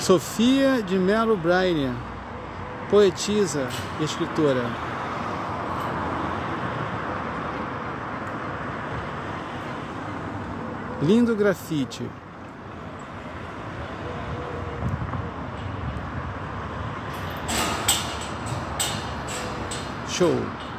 Sofia de Melo Braine, poetisa e escritora. Lindo grafite. Show.